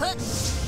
Huh.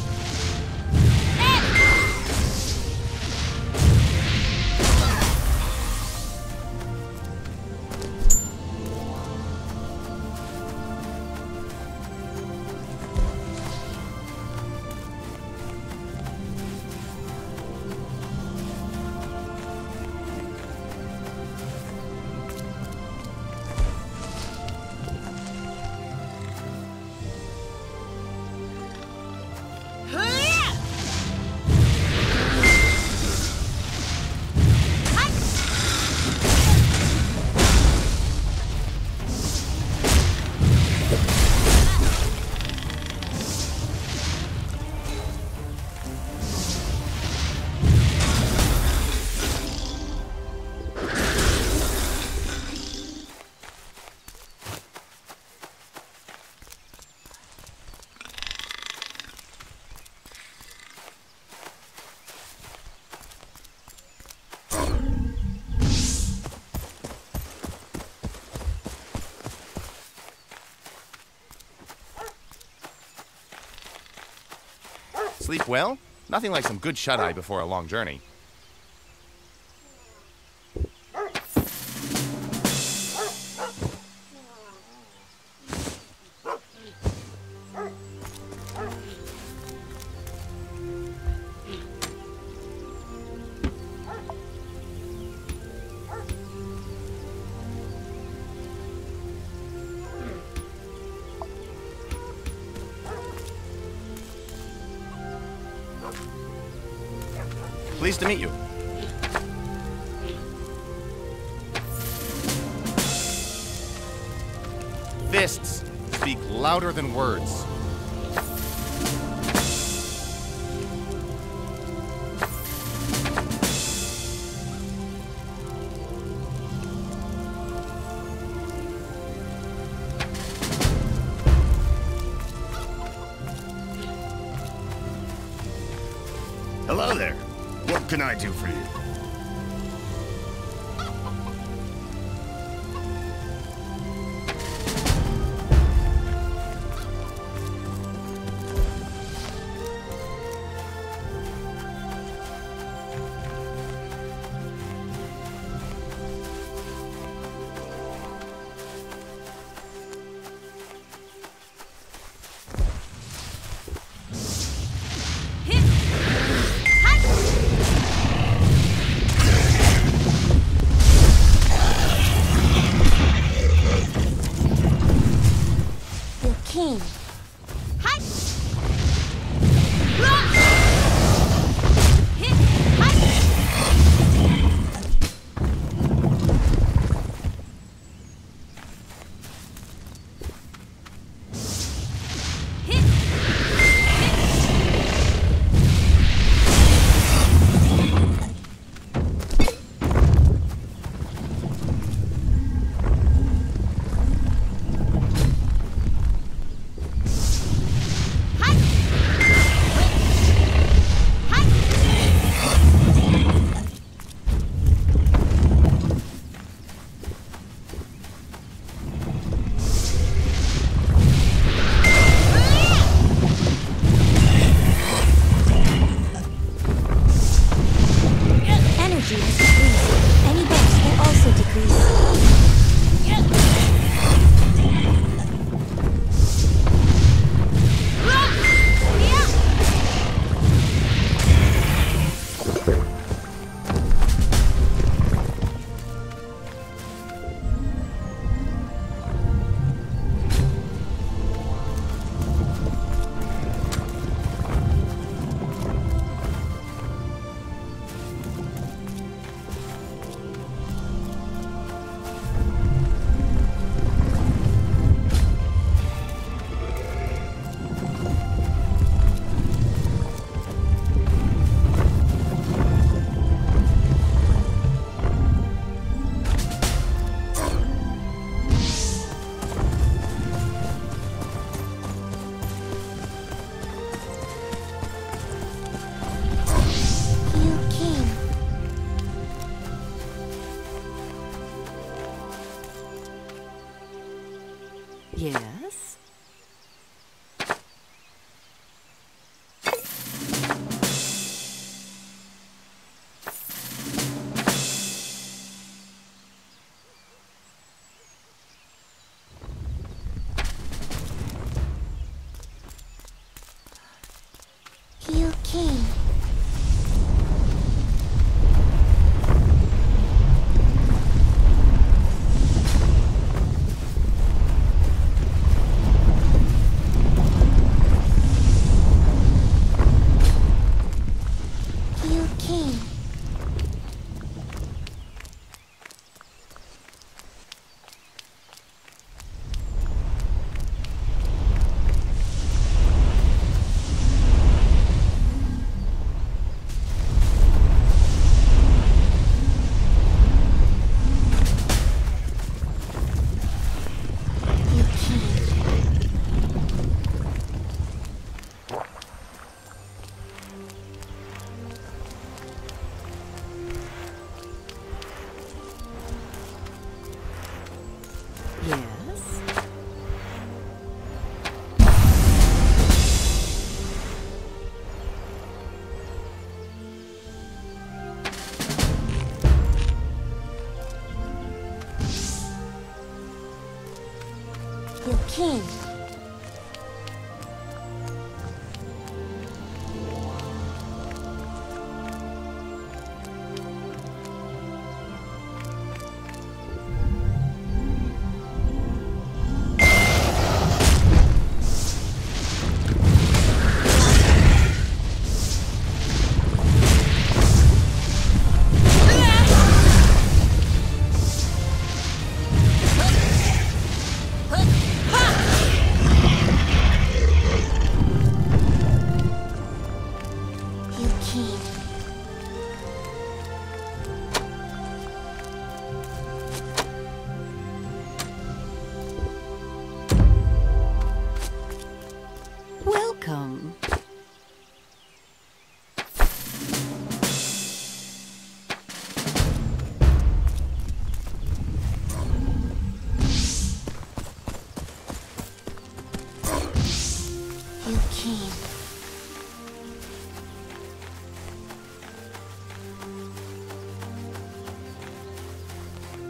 Sleep well? Nothing like some good shut-eye before a long journey. To meet you. Fists speak louder than words. Can I do for you?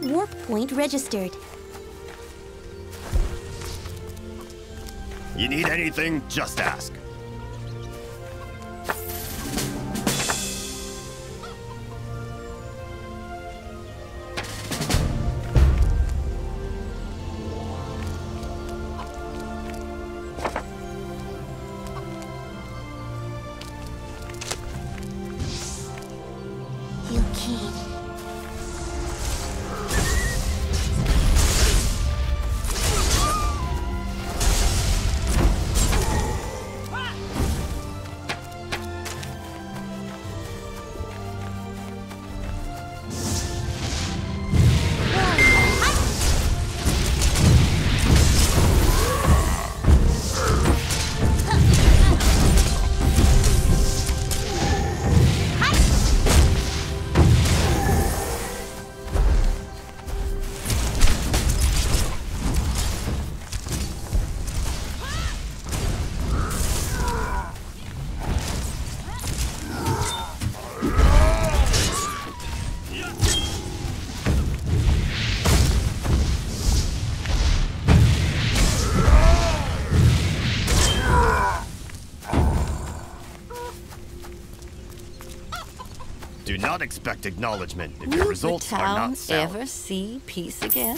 Warp point registered. You need anything, just ask. Not expect acknowledgement if Will your the results are not sound. ever see peace again?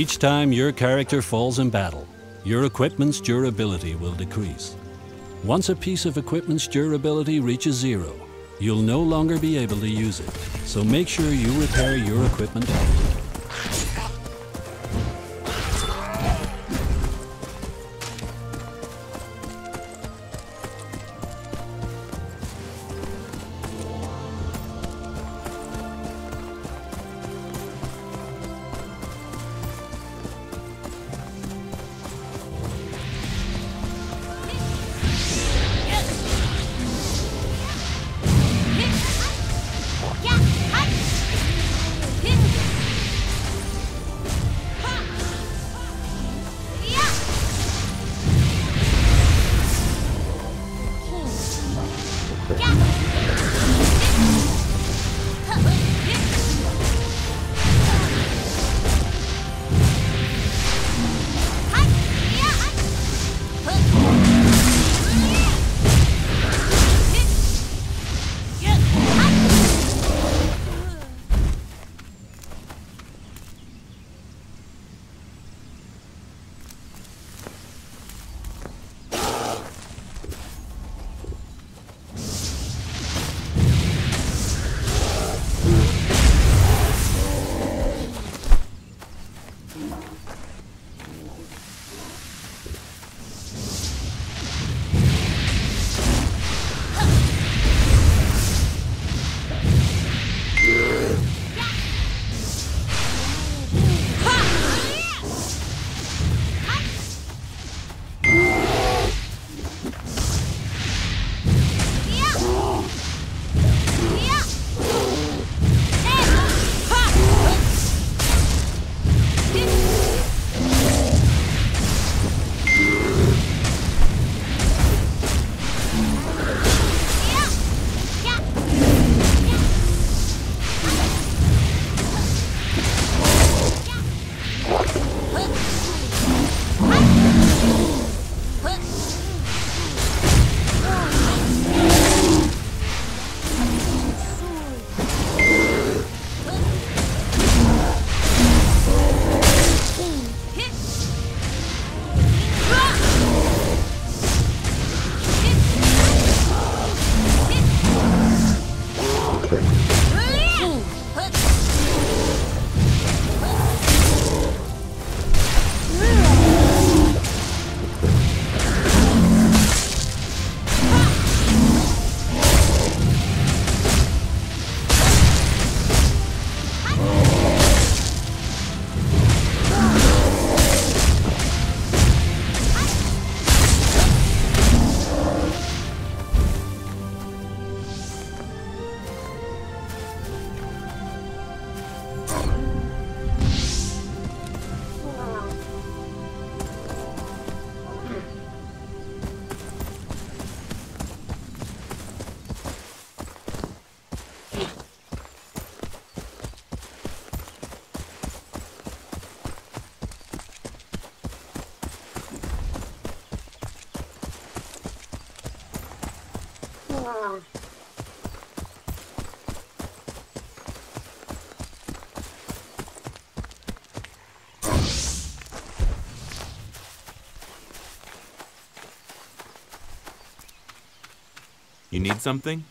Each time your character falls in battle, your equipment's durability will decrease. Once a piece of equipment's durability reaches zero, you'll no longer be able to use it. So make sure you repair your equipment need something?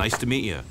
Nice to meet you.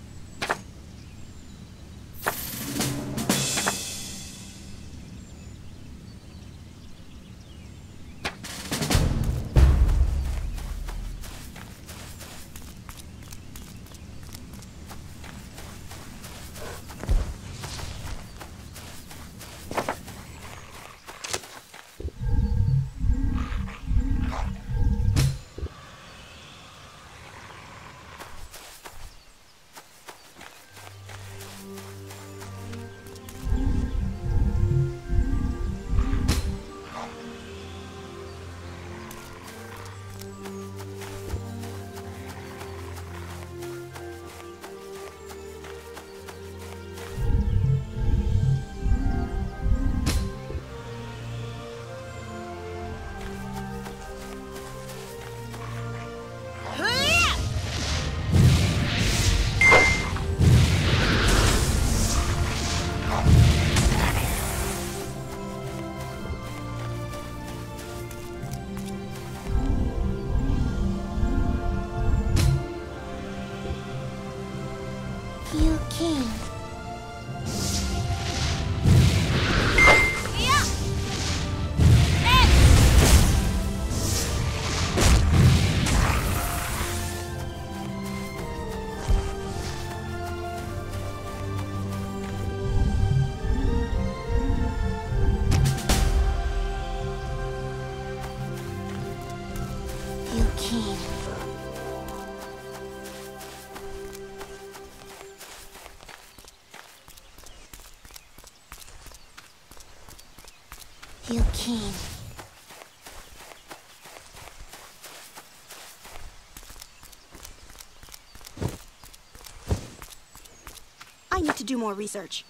Do more research.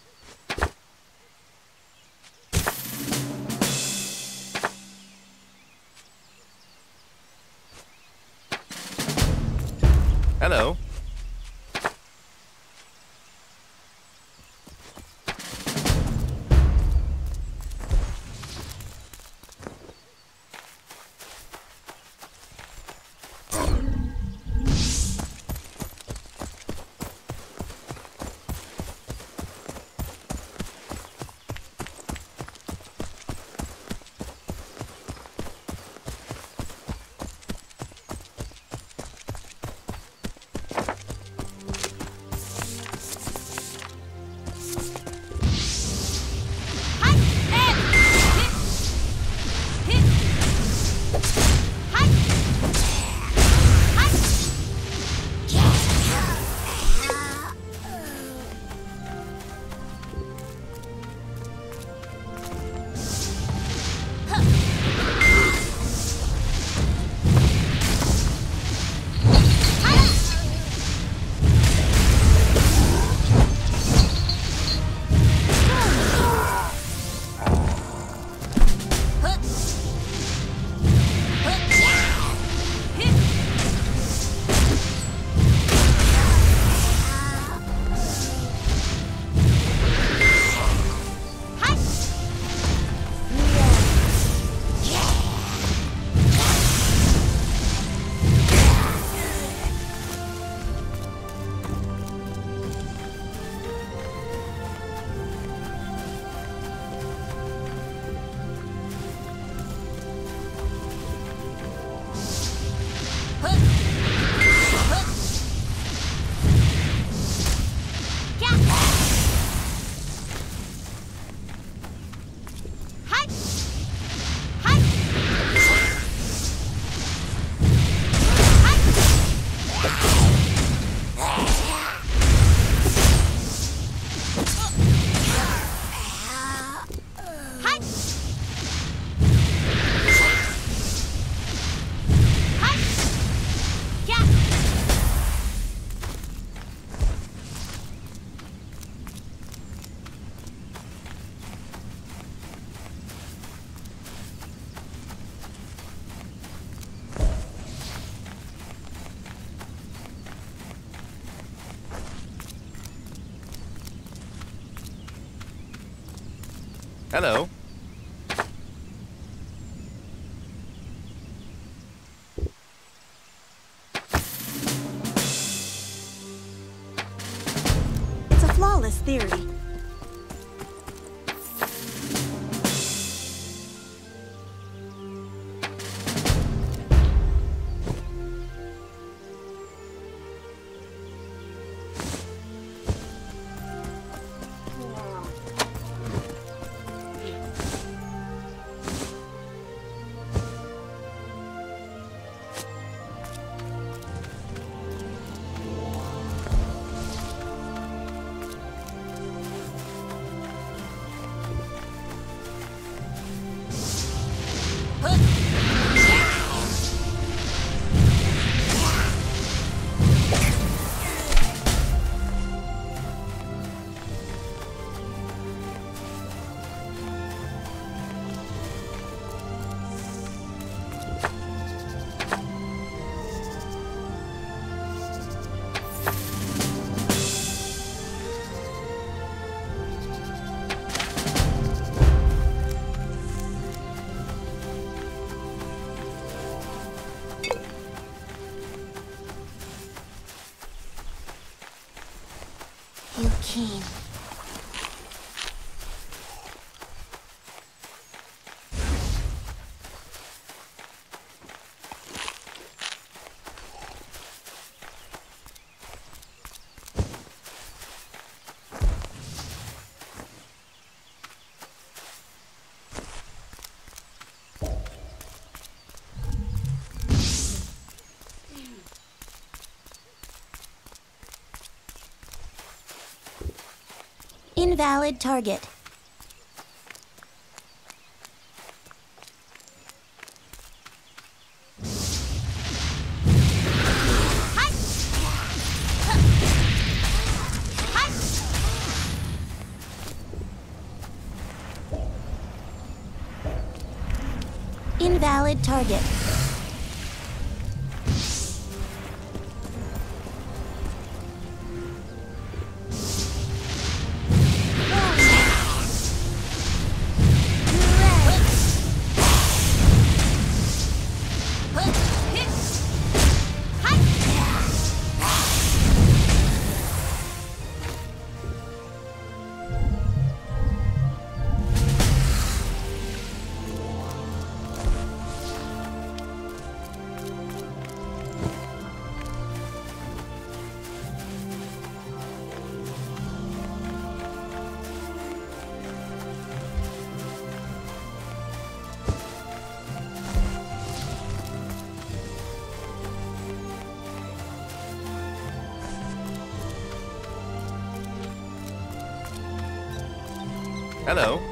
Hello. Invalid target. Invalid target. Hello.